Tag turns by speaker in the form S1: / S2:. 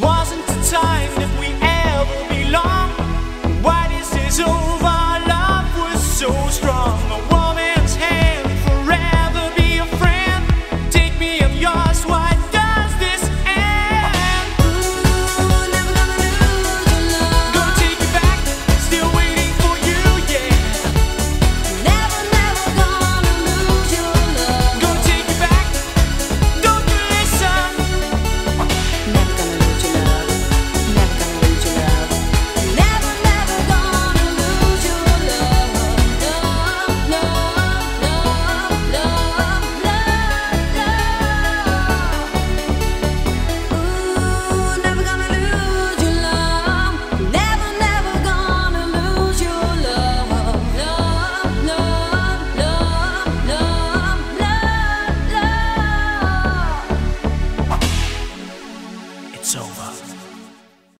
S1: Wasn't the time that we